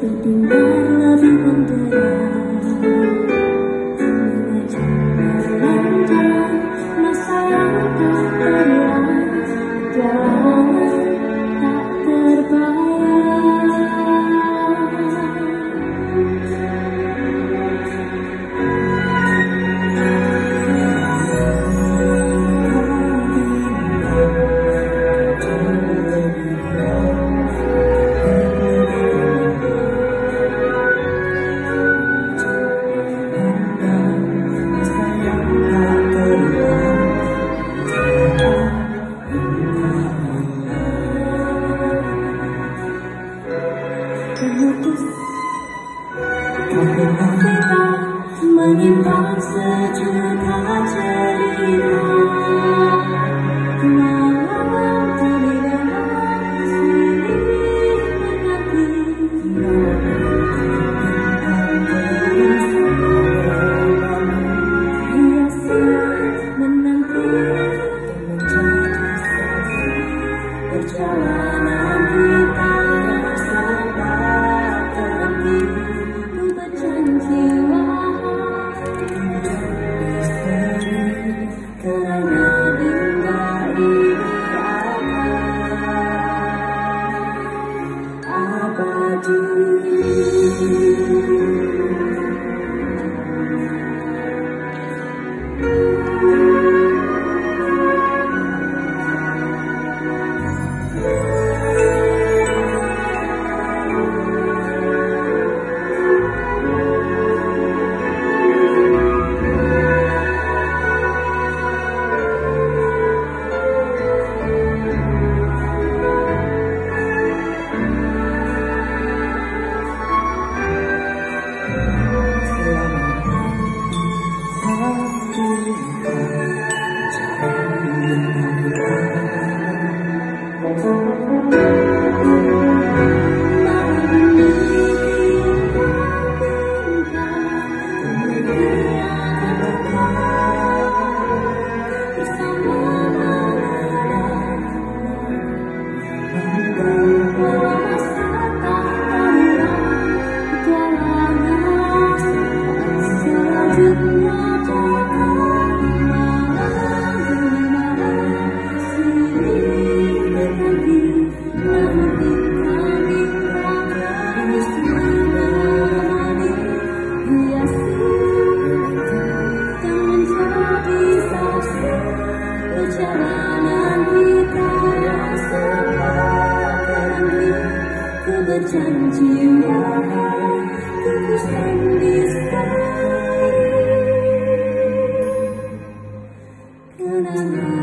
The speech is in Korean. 사랑도 아니야 수많은 박수 주다 제리다 나와 들리는 한숨이 같은 그래서 만난 그날 좋아 Thank you. perjalanan kita yang sekarang Ku berjanji wahai kutusan di sky Kenangan